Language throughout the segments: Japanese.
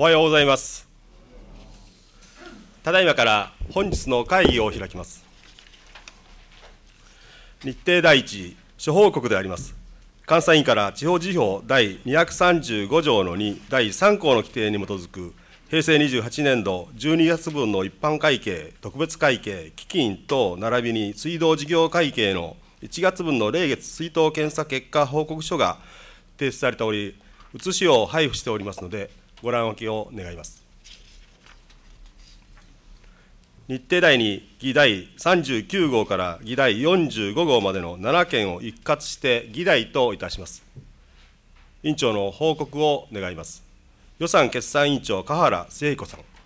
おはようございます。ただいまから本日の会議を開きます。日程第一、諸報告であります。監査院から地方事表第235条の2第3項の規定に基づく平成28年度12月分の一般会計、特別会計、基金等並びに水道事業会計の1月分の例月水筒検査結果報告書が提出されており、写しを配布しておりますので、ご覧おきを願います。日程第に、議題39号から議題45号までの7件を一括して議題といたします。委員長の報告を願います。予算決算委員長、香原誠彦さん。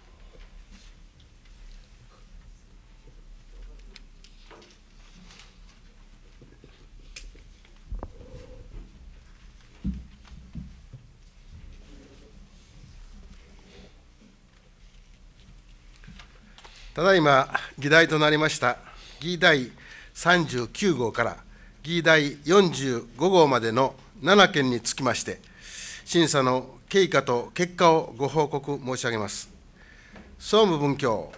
ただいま議題となりました議題39号から議題45号までの7件につきまして、審査の経過と結果をご報告申し上げます。総務文教、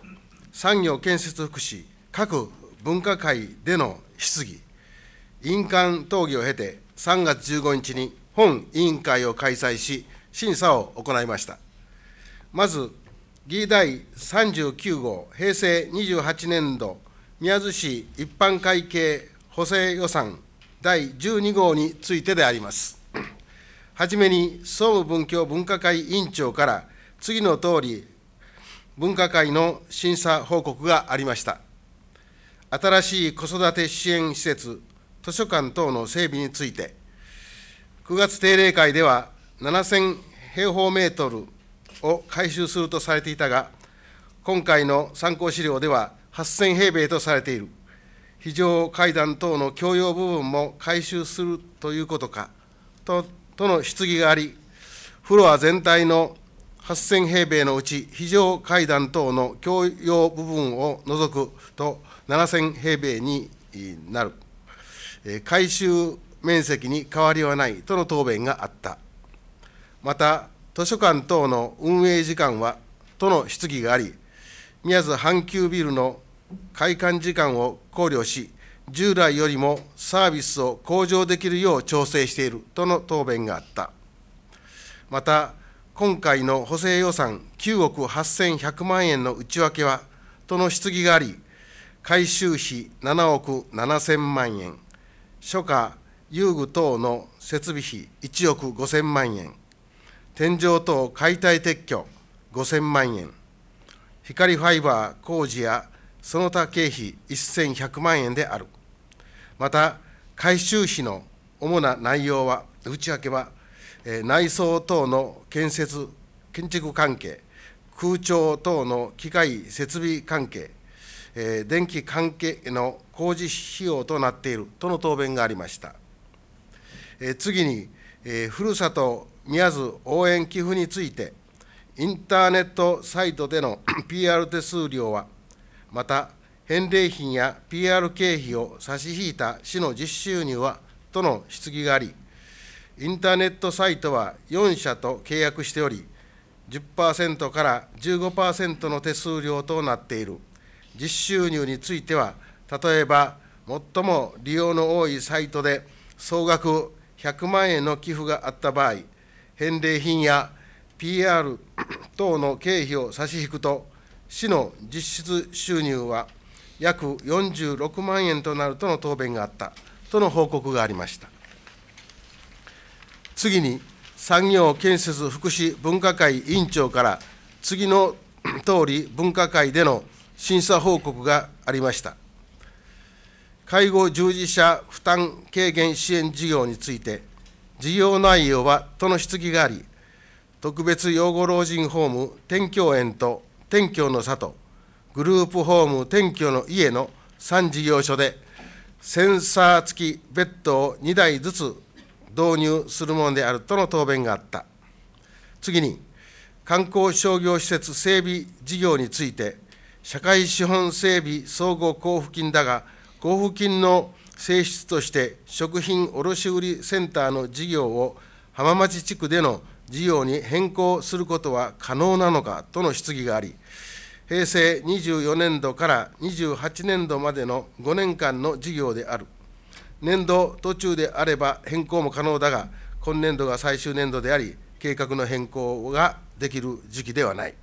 産業建設福祉、各分科会での質疑、印鑑討議を経て、3月15日に本委員会を開催し、審査を行いました。まず、議題39号平成28年度宮津市一般会計補正予算第12号についてであります。はじめに総務文教分科会委員長から次のとおり分科会の審査報告がありました。新しい子育て支援施設、図書館等の整備について、9月定例会では7000平方メートルを改修するとされていたが、今回の参考資料では8000平米とされている。非常階段等の共用部分も改修するということか、ととの質疑があり、フロア全体の8000平米のうち、非常階段等の共用部分を除くと7000平米になる。えー改修面積に変わりはないとの答弁があった。また、図書館等の運営時間は、との質疑があり、宮津阪急ビルの開館時間を考慮し、従来よりもサービスを向上できるよう調整しているとの答弁があった。また、今回の補正予算9億8100万円の内訳は、との質疑があり、改修費7億7000万円、初夏遊具等の設備費1億5000万円、天井等解体撤去5000万円、光ファイバー工事やその他経費1100万円である。また、改修費の主な内容は、内訳は、え内装等の建設、建築関係、空調等の機械設備関係、えー電気関係の工事費用となっているとの答弁がありました。えー次に、えーふるさと宮津応援寄付について、インターネットサイトでの PR 手数料は、また、返礼品や PR 経費を差し引いた市の実収入は、との質疑があり、インターネットサイトは4社と契約しており、10%から15%の手数料となっている。実収入については、例えば、最も利用の多いサイトで総額100万円の寄付があった場合、返礼品や PR 等の経費を差し引くと、市の実質収入は約46万円となるとの答弁があったとの報告がありました。次に、産業建設福祉分科会委員長から、次の通り分科会での審査報告がありました。介護従事者負担軽減支援事業について、事業内容は都の質疑があり、特別養護老人ホーム天京園と天京の里、グループホーム天京の家の3事業所で、センサー付きベッドを2台ずつ導入するものであるとの答弁があった。次に、観光商業施設整備事業について、社会資本整備総合交付金だが、交付金の性質として、食品卸売センターの事業を浜町地区での事業に変更することは可能なのかとの質疑があり、平成24年度から28年度までの5年間の事業である。年度途中であれば変更も可能だが、今年度が最終年度であり、計画の変更ができる時期ではない。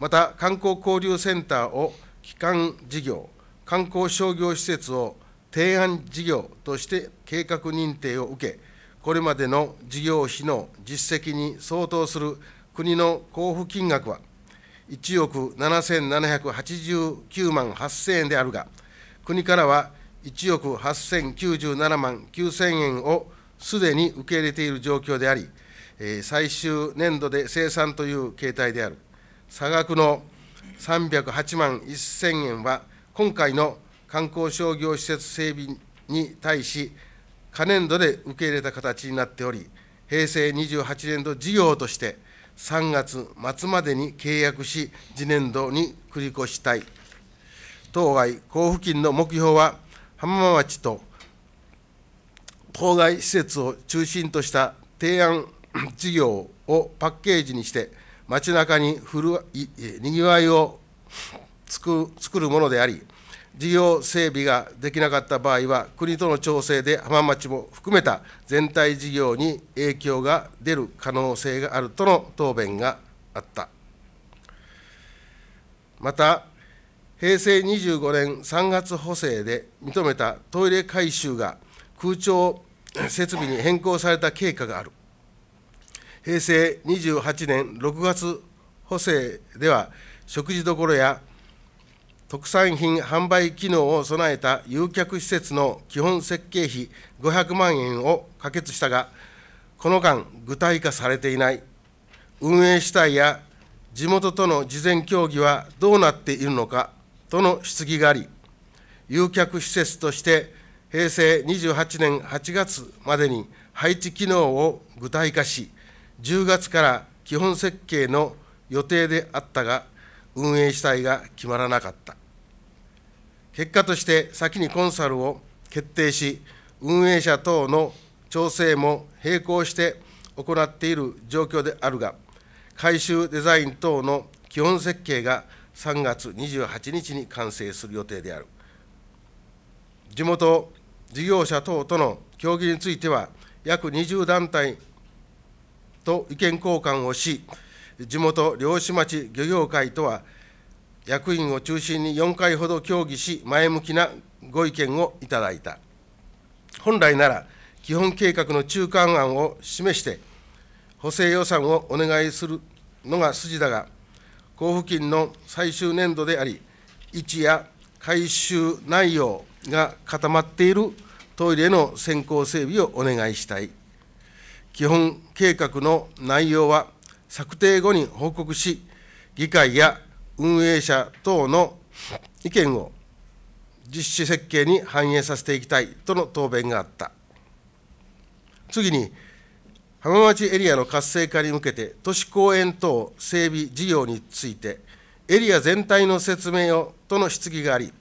また、観光交流センターを基幹事業、観光商業施設を提案事業として計画認定を受け、これまでの事業費の実績に相当する国の交付金額は、1億7789万8000円であるが、国からは1億8097万9000円をすでに受け入れている状況であり、最終年度で生産という形態である。差額の308万1000円は、今回の観光商業施設整備に対し、可年度で受け入れた形になっており、平成28年度事業として、3月末までに契約し、次年度に繰り越したい。当該交付金の目標は、浜町と当該施設を中心とした提案事業をパッケージにして、街中にふるにぎわいを作るものであり、事業整備ができなかった場合は、国との調整で浜町も含めた全体事業に影響が出る可能性があるとの答弁があった。また、平成25年3月補正で認めたトイレ改修が空調設備に変更された経過がある。平成28年6月補正では、食事処や特産品販売機能を備えた誘客施設の基本設計費500万円を可決したが、この間、具体化されていない、運営主体や地元との事前協議はどうなっているのかとの質疑があり、誘客施設として平成28年8月までに配置機能を具体化し、10月から基本設計の予定であったが、運営主体が決まらなかった。結果として先にコンサルを決定し、運営者等の調整も並行して行っている状況であるが、改修デザイン等の基本設計が3月28日に完成する予定である。地元事業者等との協議については、約20団体と意見交換をし、地元漁師町漁業会とは役員を中心に4回ほど協議し、前向きなご意見をいただいた。本来なら、基本計画の中間案を示して、補正予算をお願いするのが筋だが、交付金の最終年度であり、位置や回収内容が固まっているトイレの先行整備をお願いしたい。基本計画の内容は策定後に報告し、議会や運営者等の意見を実施設計に反映させていきたいとの答弁があった。次に、浜松エリアの活性化に向けて、都市公園等整備事業について、エリア全体の説明をとの質疑があり、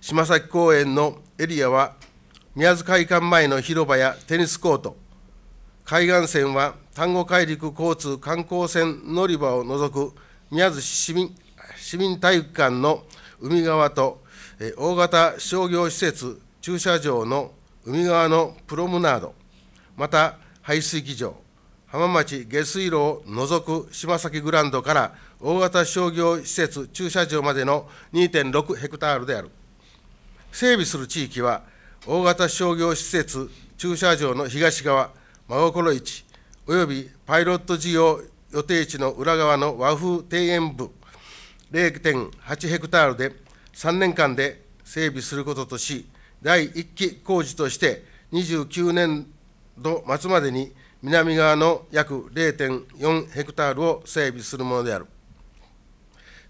島崎公園のエリアは、宮津会館前の広場やテニスコート、海岸線は丹後海陸交通観光船乗り場を除く宮津市民市民体育館の海側と、え大型商業施設駐車場の海側のプロムナード、また排水機場、浜町下水路を除く島崎グランドから大型商業施設駐車場までの2.6ヘクタールである。整備する地域は、大型商業施設駐車場の東側、真心市、およびパイロット事業予定地の裏側の和風庭園部0.8ヘクタールで3年間で整備することとし、第1期工事として29年度末までに南側の約0.4ヘクタールを整備するものである。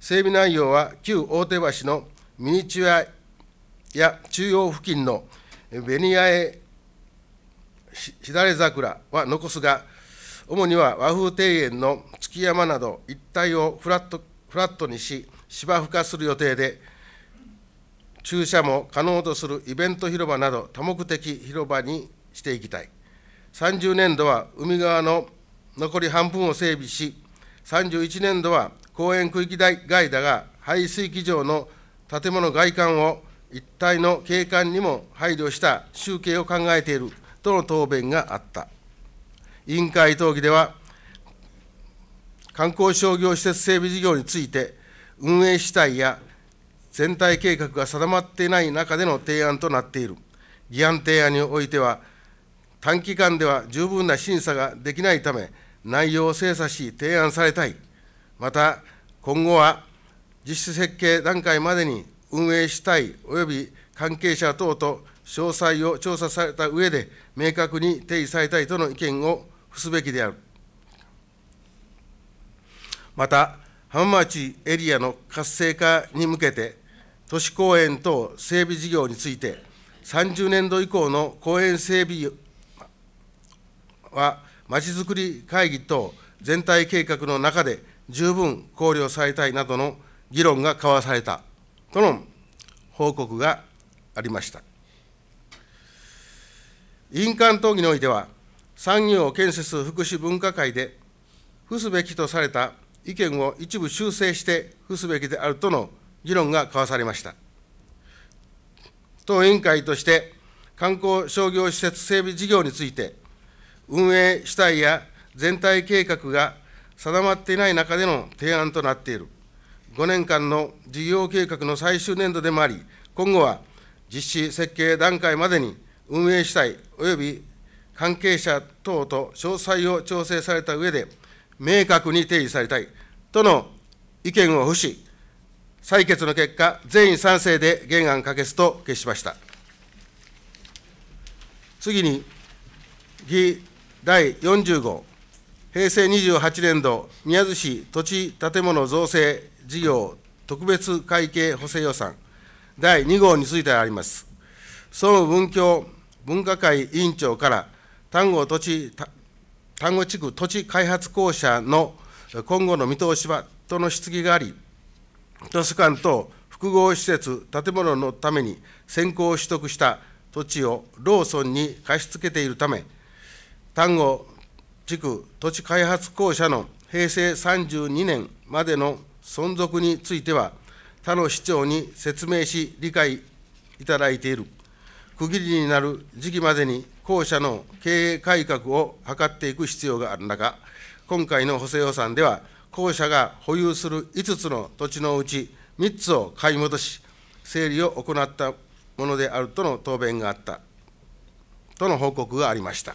整備内容は旧大手橋のミニチュアや中央付近のベニヤエしだれ桜は残すが、主には和風庭園の築山など一帯をフラットフラットにし、芝生化する予定で、駐車も可能とするイベント広場など多目的広場にしていきたい。30年度は海側の残り半分を整備し、31年度は公園区域外だが、排水機場の建物外観を一体の景観にも配慮した集計を考えているとの答弁があった。委員会討議では、観光商業施設整備事業について、運営主体や全体計画が定まっていない中での提案となっている。議案提案においては、短期間では十分な審査ができないため、内容を精査し、提案されたい。また、今後は実施設計段階までに運営主体及び関係者等と詳細を調査された上で、明確に提示されたいとの意見を付すべきである。また、浜町エリアの活性化に向けて、都市公園等整備事業について、30年度以降の公園整備は、まちづくり会議等全体計画の中で十分考慮されたいなどの議論が交わされたとの報告がありました。委員間討議においては、産業建設福祉分科会で、付すべきとされた意見を一部修正して付すべきであるとの議論が交わされました。当委員会として、観光商業施設整備事業について、運営主体や全体計画が定まっていない中での提案となっている。5年間の事業計画の最終年度でもあり、今後は実施設計段階までに運営主体及び関係者等と詳細を調整された上で、明確に提示されたいとの意見を付し、採決の結果、全員賛成で原案可決と決しました。次に、議第40号、平成28年度宮津市土地建物造成事業特別会計補正予算第2号についてあります。総務文教分科会委員長から丹後土地、丹後地区土地開発公社の今後の見通しはとの質疑があり、図書館と複合施設、建物のために先行取得した土地をローソンに貸し付けているため、丹後地区土地開発公社の平成32年までの存続については、他の市長に説明し、理解いただいている。区切りになる時期までに公社の経営改革を図っていく必要がある中、今回の補正予算では、公社が保有する5つの土地のうち3つを買い戻し、整理を行ったものであるとの答弁があったとの報告がありました。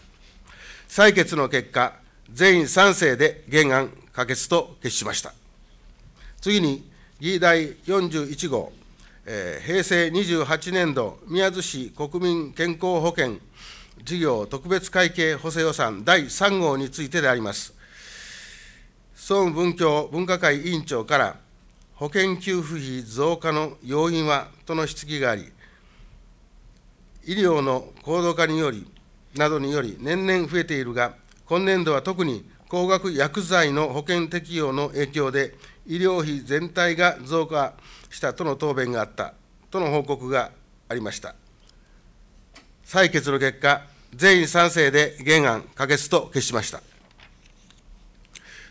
採決の結果、全員賛成で原案可決と決しました。次に、議題41号、えー、平成28年度宮津市国民健康保険事業特別会計補正予算第3号についてであります。総務文教分科会委員長から保険給付費増加の要因はとの質疑があり、医療の高度化により、などにより年々増えているが、今年度は特に高額薬剤の保険適用の影響で、医療費全体が増加したとの答弁があったとの報告がありました。採決の結果、全員賛成で原案可決と決しました。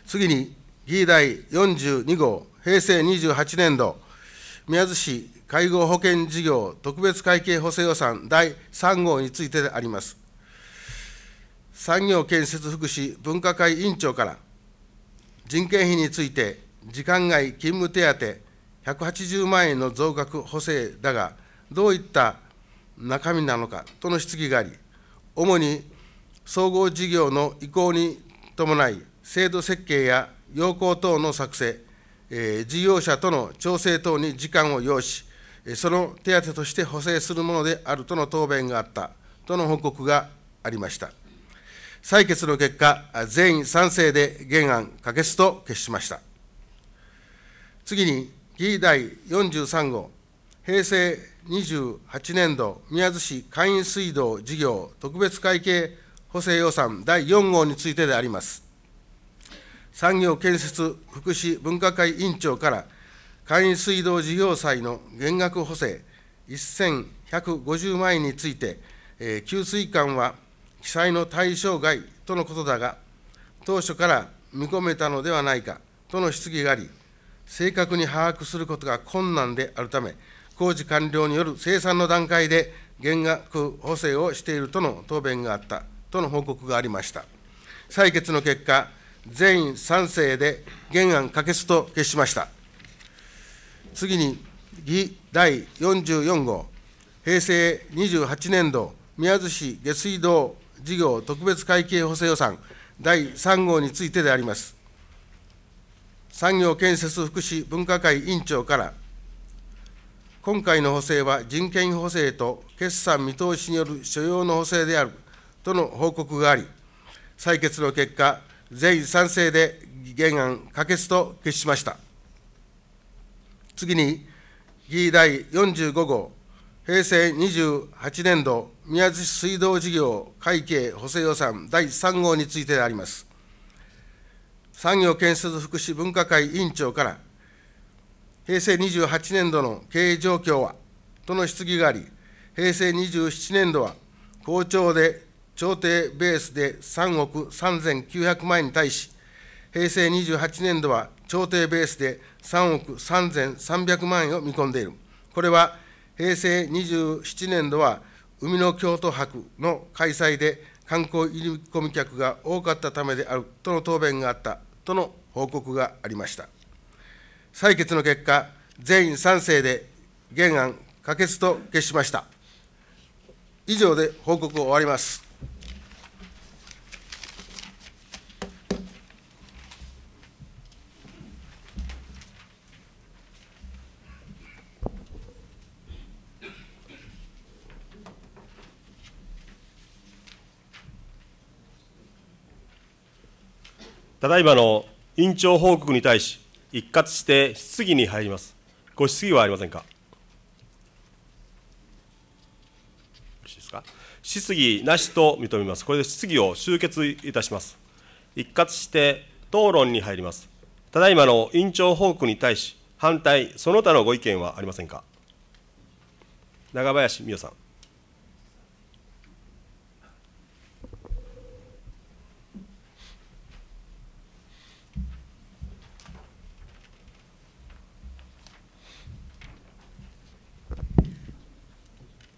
次に、議題42号、平成28年度、宮津市介護保険事業特別会計補正予算第3号についてであります。産業建設福祉分科会委員長から、人件費について、時間外勤務手当180万円の増額補正だが、どういった中身なのかとの質疑があり、主に総合事業の移行に伴い、制度設計や要項等の作成、えー、事業者との調整等に時間を要し、その手当として補正するものであるとの答弁があったとの報告がありました。採決の結果、全員賛成で原案可決と決しました。次に、議第43号、平成28年度宮津市会員水道事業特別会計補正予算第4号についてであります。産業建設福祉分科会委員長から、会員水道事業債の減額補正1150万円について、えー、給水管は記載の対象外とのことだが、当初から見込めたのではないかとの質疑があり、正確に把握することが困難であるため、工事完了による生産の段階で減額補正をしているとの答弁があったとの報告がありました。採決の結果、全員賛成で原案可決と決しました。次に、議第44号、平成28年度宮津市下水道事業特別会計補正予算第3号についてであります。産業建設福祉分科会委員長から、今回の補正は人件費補正と決算見通しによる所要の補正であるとの報告があり、採決の結果、全員賛成で原案可決と決しました。次に、議第45号、平成28年度宮津市水道事業会計補正予算第3号についてであります。産業建設福祉分科会委員長から、平成28年度の経営状況はとの質疑があり、平成27年度は好調で調停ベースで3億3900万円に対し、平成28年度は調停ベースで3億3300万円を見込んでいる。これは平成27年度は海の京都博の開催で観光入り込み客が多かったためであるとの答弁があったとの報告がありました。採決の結果、全員賛成で原案可決と決しました。以上で報告を終わります。ただいまの委員長報告に対し、一括して質疑に入ります。ご質疑はありませんか？質疑なしと認めます。これで質疑を終結いたします。一括して討論に入ります。ただいまの委員長報告に対し、反対、その他のご意見はありませんか？長林美代さん。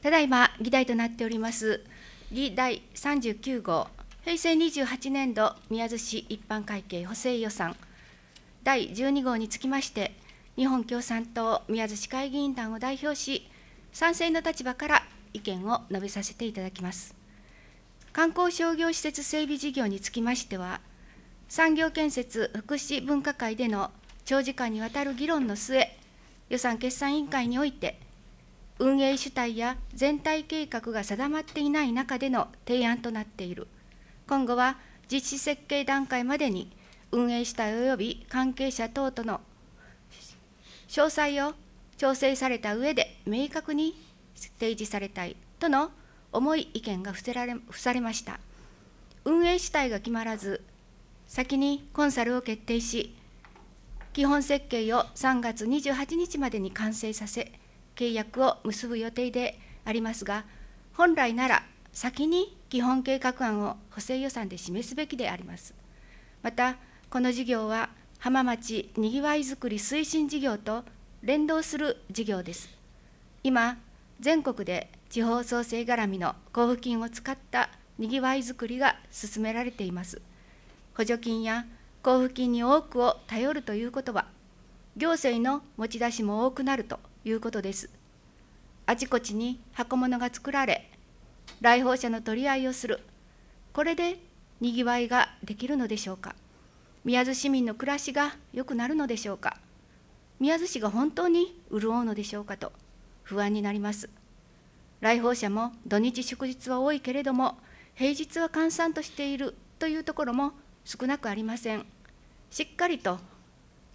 ただいま議題となっております。議第39号。平成28年度宮津市一般会計補正予算。第12号につきまして日本共産党宮津市会議員団を代表し賛成の立場から意見を述べさせていただきます。観光商業施設整備事業につきましては産業建設福祉分科会での長時間にわたる議論の末予算決算委員会において運営主体や全体計画が定まっていない中での提案となっている。今後は実施設計段階までに運営主体及び関係者等との詳細を調整された上で明確に提示されたいとの重い意見が伏せられ付されました。運営主体が決まらず、先にコンサルを決定し、基本設計を3月28日までに完成させ、契約を結ぶ予定でありますが、本来なら先に基本計画案を補正予算で示すべきであります。また、この事業は浜町にぎわいづくり推進事業と連動する事業です。今、全国で地方創生絡みの交付金を使ったにぎわいづくりが進められています。補助金や交付金に多くを頼るということは、行政の持ち出しも多くなるということです。あちこちに箱物が作られ、来訪者の取り合いをする。これでにぎわいができるのでしょうか。宮津市民の暮らしが良くなるのでしょうか。宮津市が本当に潤うのでしょうかと不安になります。来訪者も土日祝日は多いけれども、平日は閑散としているというところも少なくありません。しっかりと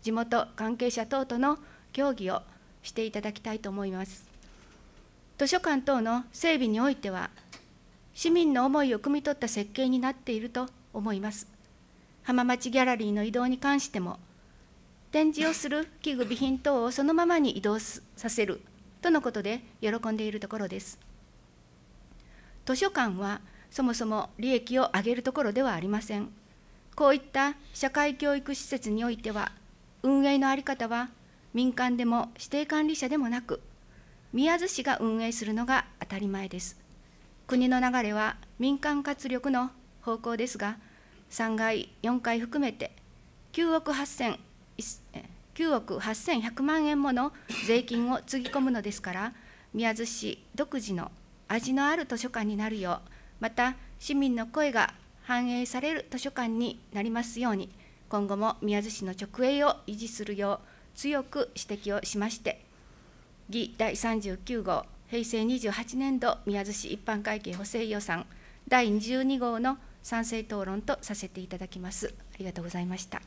地元関係者等との協議をしていただきたいと思います。図書館等の整備においては、市民の思いを汲み取った設計になっていると思います。浜町ギャラリーの移動に関しても、展示をする器具備品等をそのままに移動させるとのことで喜んでいるところです。図書館はそもそも利益を上げるところではありません。こういった社会教育施設においては、運営の在り方は民間でも指定管理者でもなく、宮津市が運営するのが当たり前です。国の流れは民間活力の方向ですが、3階、4階含めて9億8100万円もの税金をつぎ込むのですから、宮津市独自の味のある図書館になるよう、また市民の声が反映される図書館になりますように、今後も宮津市の直営を維持するよう強く指摘をしまして、議第39号平成28年度宮津市一般会計補正予算第12号の賛成討論とさせていただきます。ありがとうございました。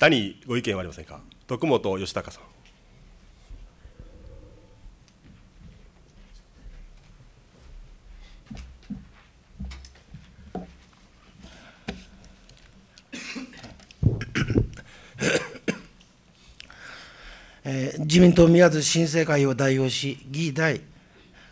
他にご意見はありませんか？徳本義孝さん。えー、自民党宮津新生会を代表し、議第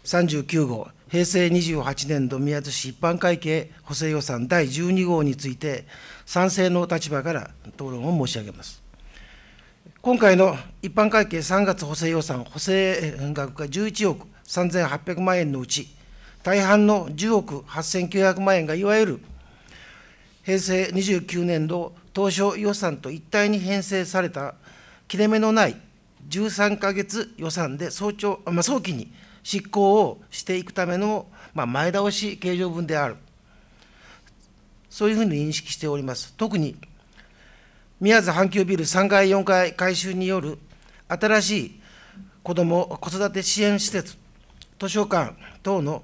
39号、平成28年度宮津市一般会計補正予算第12号について、賛成の立場から討論を申し上げます。今回の一般会計3月補正予算、補正額が11億3800万円のうち、大半の10億8900万円がいわゆる平成29年度当初予算と一体に編成された切れ目のない13か月予算で早朝、まあ、早期に執行をしていくための、まあ、前倒し計上分である。そういうふうに認識しております。特に、宮津阪急ビル3階、4階改修による新しい子ども・子育て支援施設、図書館等の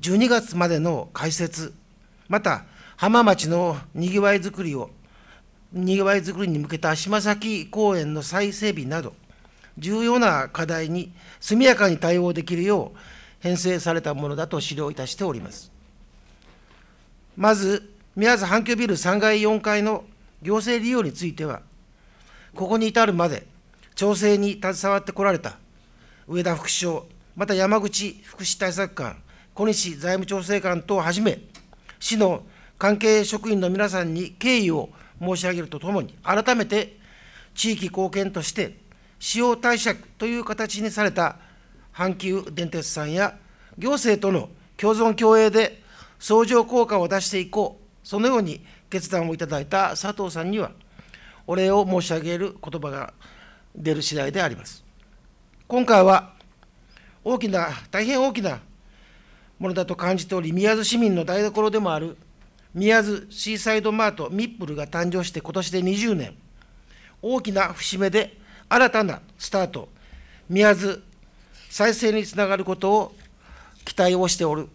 12月までの開設、また浜町のにぎわいづくりを、にぎわいづくりに向けた島崎公園の再整備など、重要な課題に速やかに対応できるよう編成されたものだと資料いたしております。まず、宮津阪急ビル3階、4階の行政利用については、ここに至るまで調整に携わってこられた上田副首相、また山口福祉対策官、小西財務調整官等をはじめ、市の関係職員の皆さんに敬意を申し上げるとともに、改めて地域貢献として、使用貸借という形にされた阪急電鉄さんや行政との共存共栄で相乗効果を出していこうそのように決断をいただいた佐藤さんには、お礼を申し上げる言葉が出る次第であります。今回は大きな、大変大きなものだと感じており、宮津市民の台所でもある宮津シーサイドマートミップルが誕生して今年で20年、大きな節目で新たなスタート、宮津再生につながることを期待をしておる。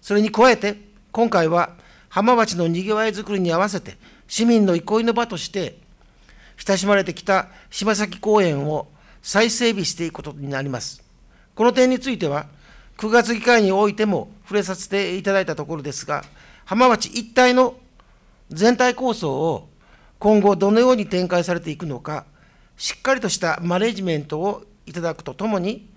それに加えて、今回は浜町のにぎわいづくりに合わせて、市民の憩いの場として、親しまれてきた柴崎公園を再整備していくことになります。この点については、9月議会においても触れさせていただいたところですが、浜町一体の全体構想を今後どのように展開されていくのか、しっかりとしたマネジメントをいただくとともに、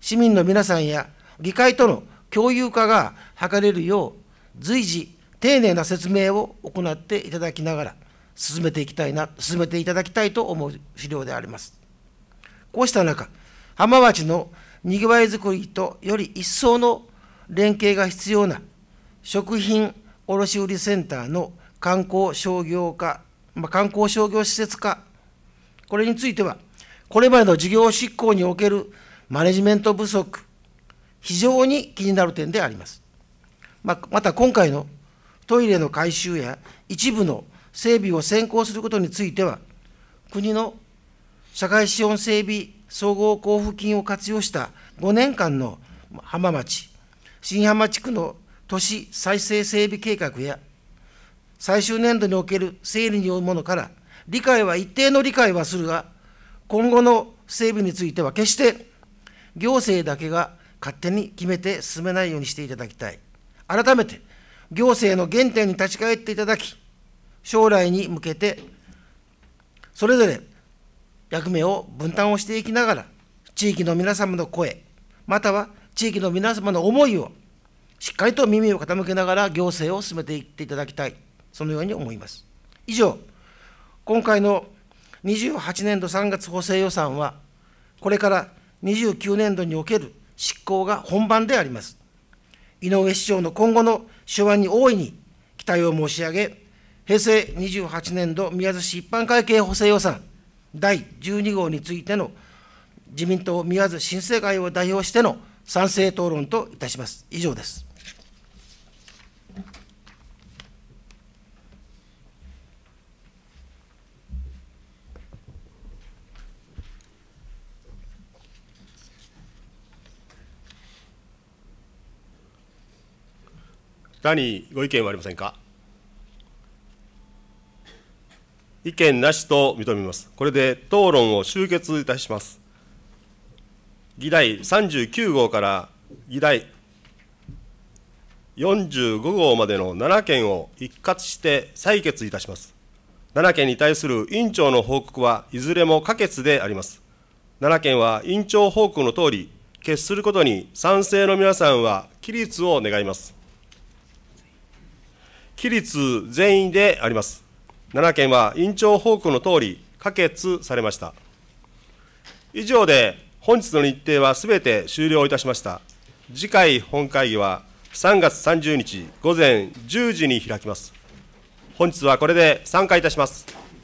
市民の皆さんや議会との共有化が図れるよう、随時丁寧な説明を行っていただきながら、進めていきたいな、進めていただきたいと思う資料であります。こうした中、浜町のにぎわいづくりとより一層の連携が必要な食品卸売センターの観光商業化、まあ、観光商業施設化、これについては、これまでの事業執行におけるマネジメント不足、非常に気になる点であります。ままた今回のトイレの改修や一部の整備を先行することについては、国の社会資本整備総合交付金を活用した5年間の浜町、新浜地区の都市再生整備計画や、最終年度における整理によるものから、理解は一定の理解はするが、今後の整備については決して行政だけが勝手に決めて進めないようにしていただきたい。改めて行政の原点に立ち返っていただき、将来に向けてそれぞれ役目を分担をしていきながら、地域の皆様の声、または地域の皆様の思いをしっかりと耳を傾けながら行政を進めていっていただきたい、そのように思います。以上、今回の28年度3月補正予算は、これから29年度における執行が本番であります。井上市長の今後の手腕に大いに期待を申し上げ、平成28年度宮津市一般会計補正予算第12号についての自民党宮津新生会を代表しての賛成討論といたします。以上です。他にご意見はありませんか？意見なしと認めます。これで討論を終結いたします。議題39号から議題45号までの7件を一括して採決いたします。7件に対する委員長の報告はいずれも可決であります。7件は委員長報告のとおり、決することに賛成の皆さんは起立を願います。起立全員であります。7件は委員長報告のとおり可決されました。以上で本日の日程はすべて終了いたしました。次回本会議は3月30日午前10時に開きます。本日はこれで散会いたします。